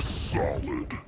Solid.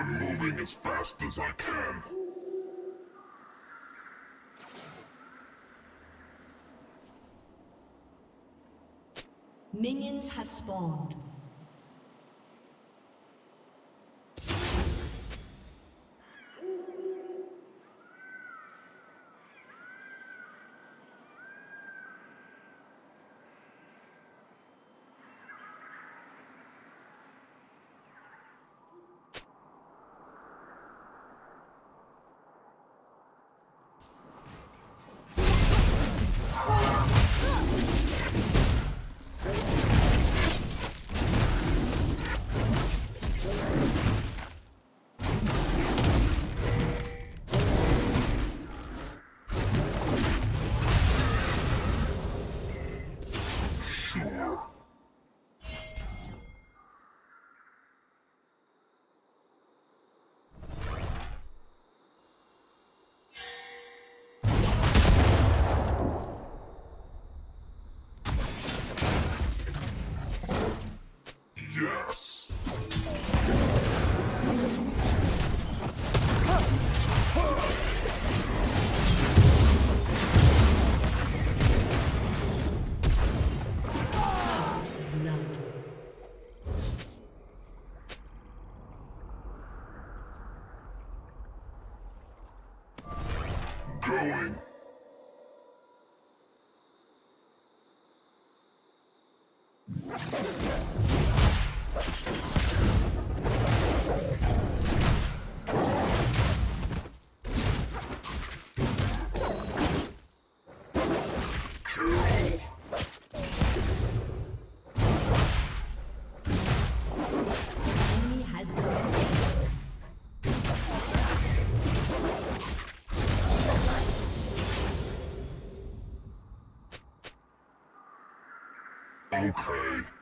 I'm moving as fast as I can. Minions have spawned. Been slain. Okay.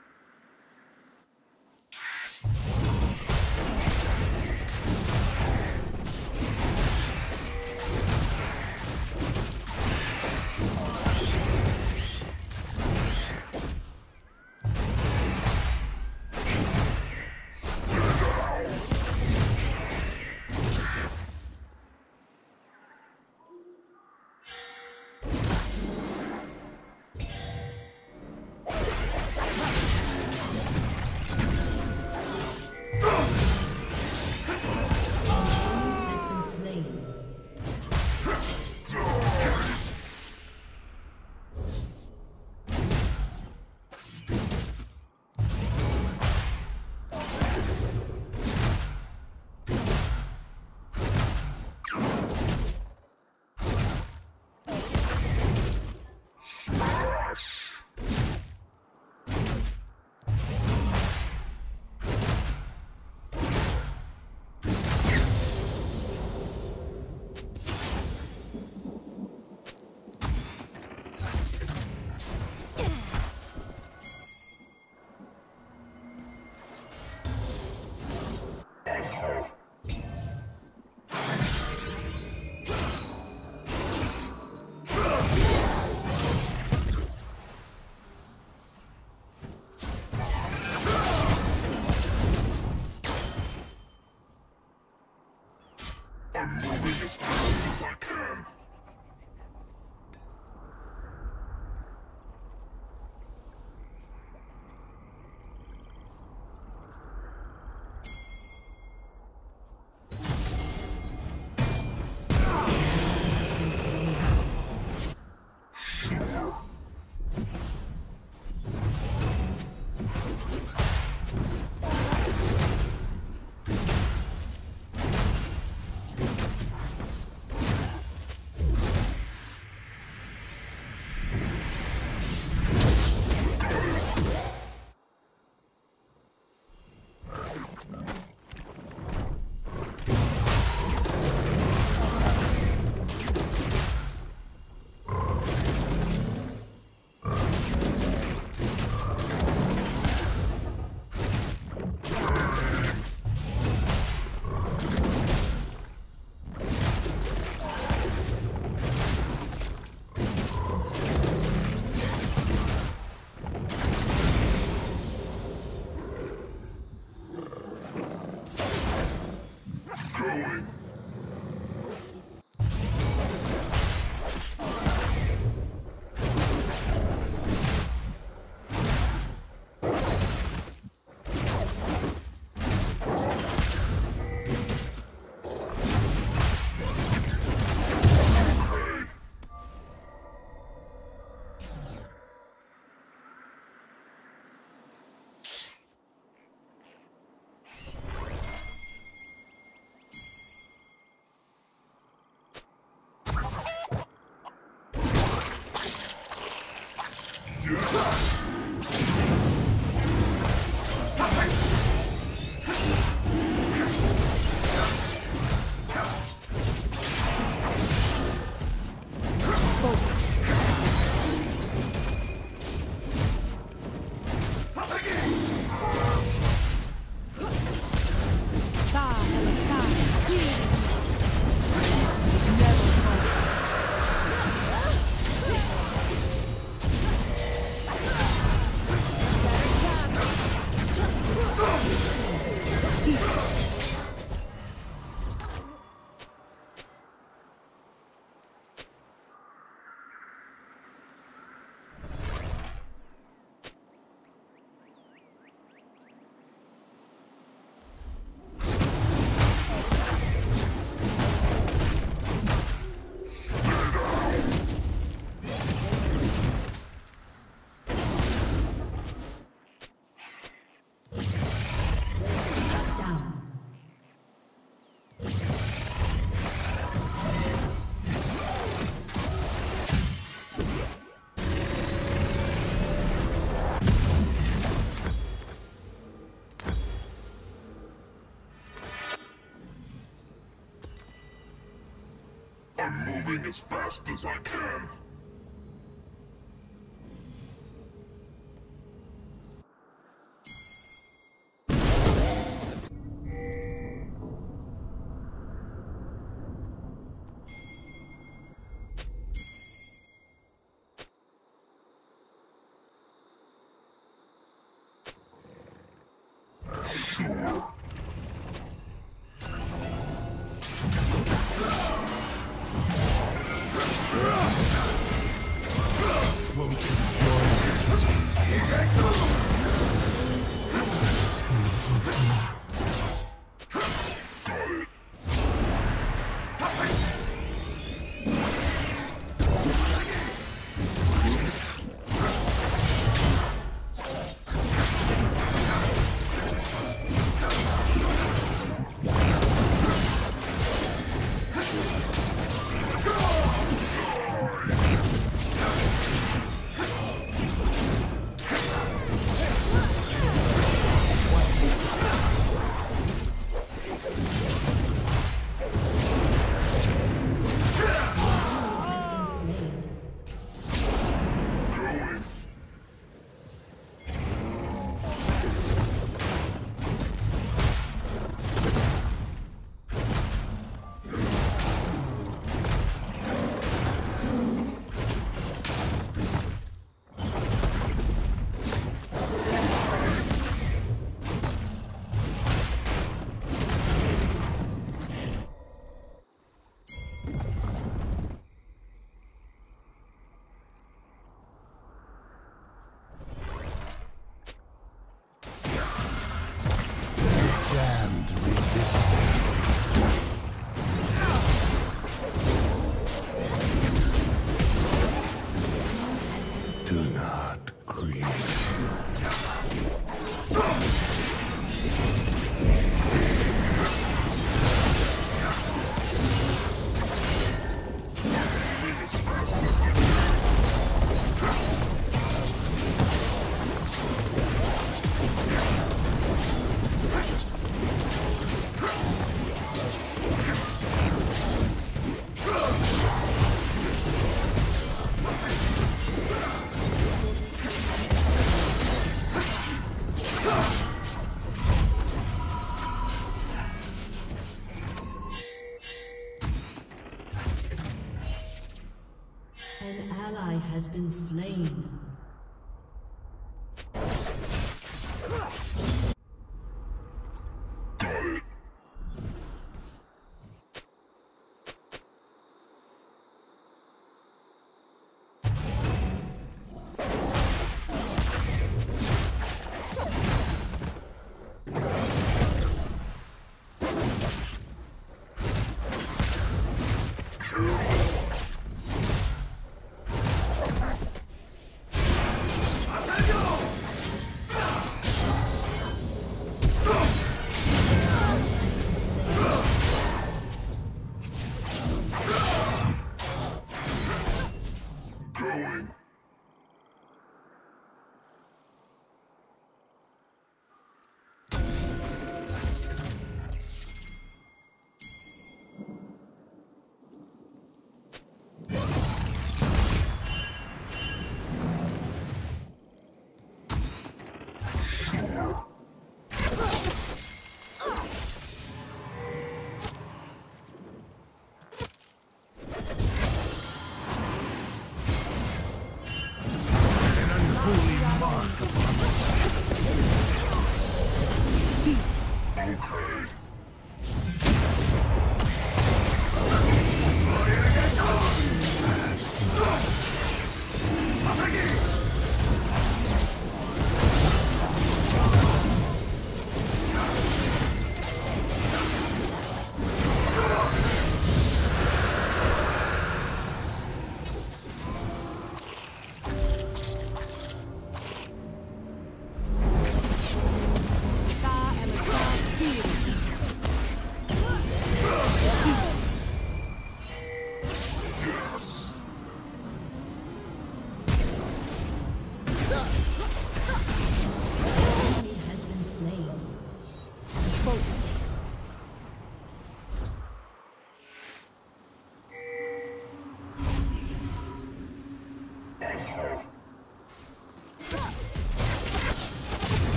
Moving as fast as I can.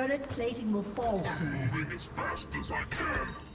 Turret plating will fall soon. Moving as fast as I can.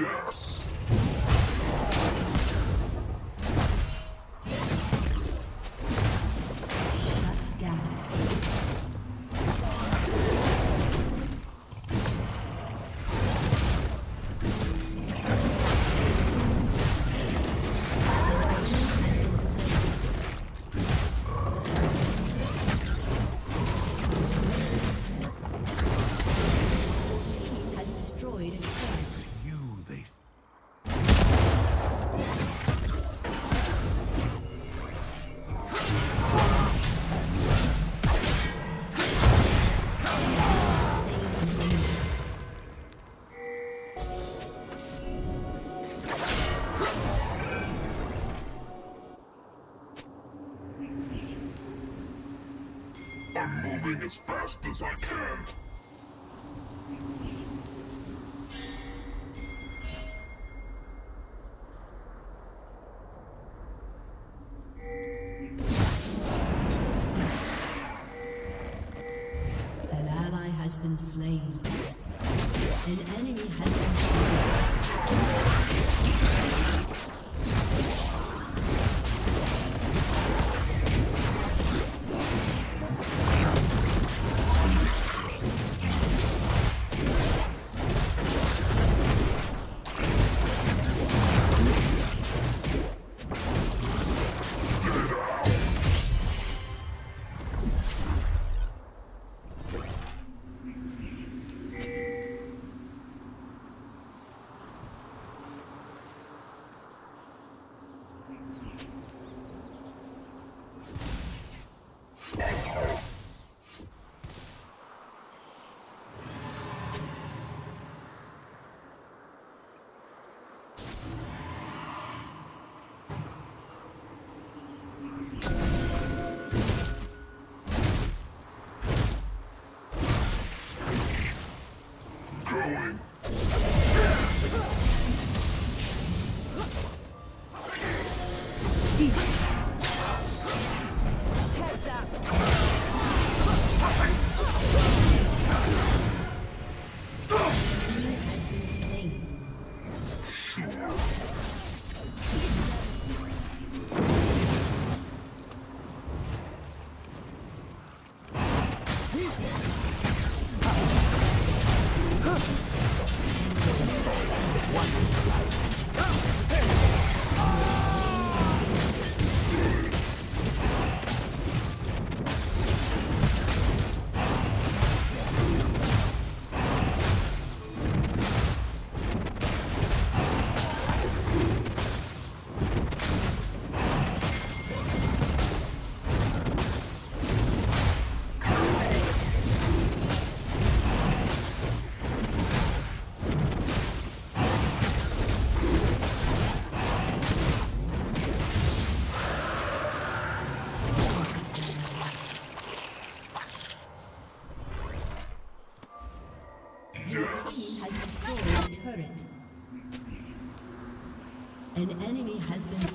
Yes. As fast as I can. An ally has been slain. An enemy has been slain. Has been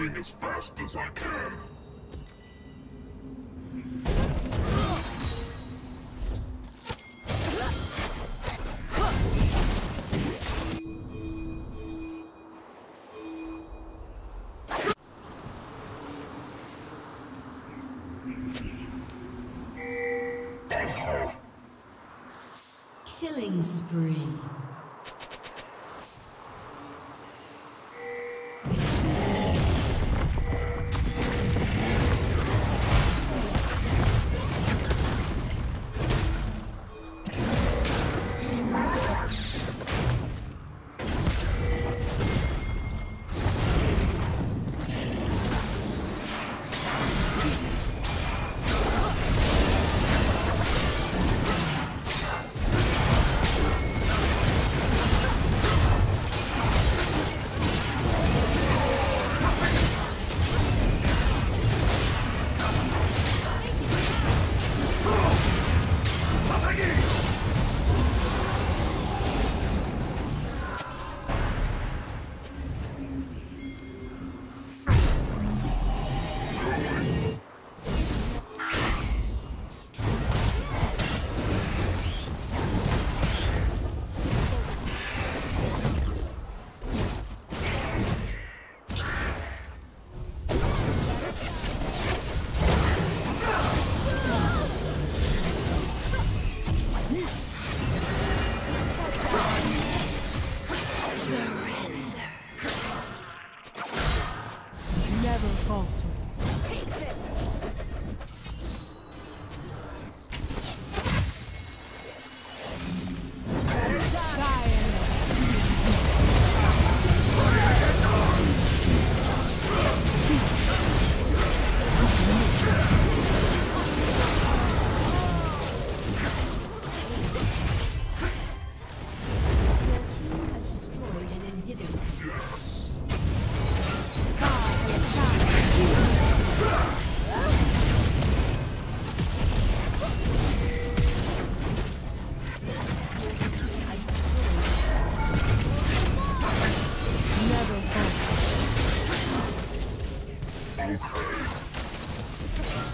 moving as fast as I can.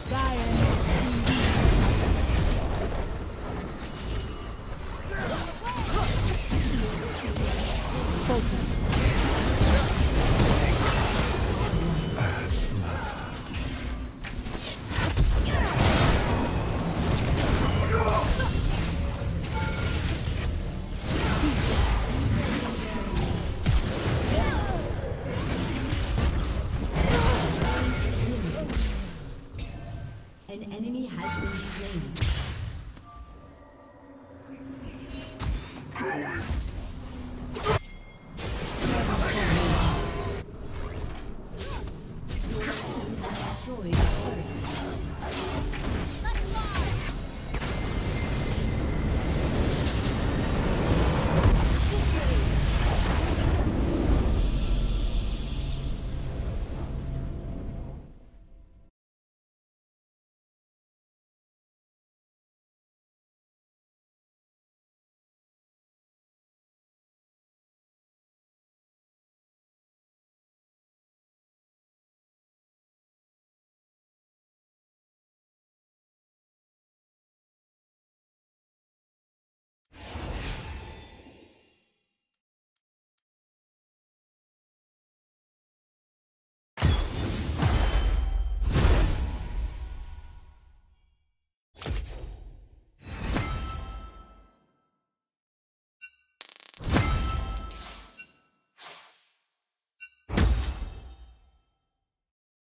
Gaia.